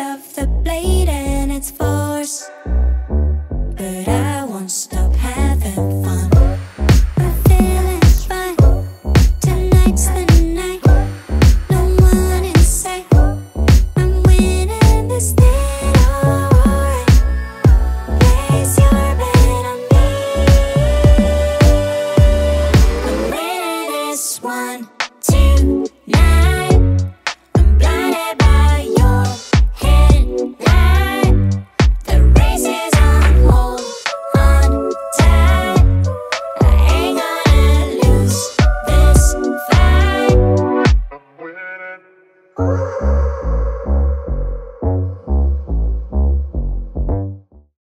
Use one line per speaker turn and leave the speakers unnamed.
of the blade and its force. But I won't stop.
Uh-huh.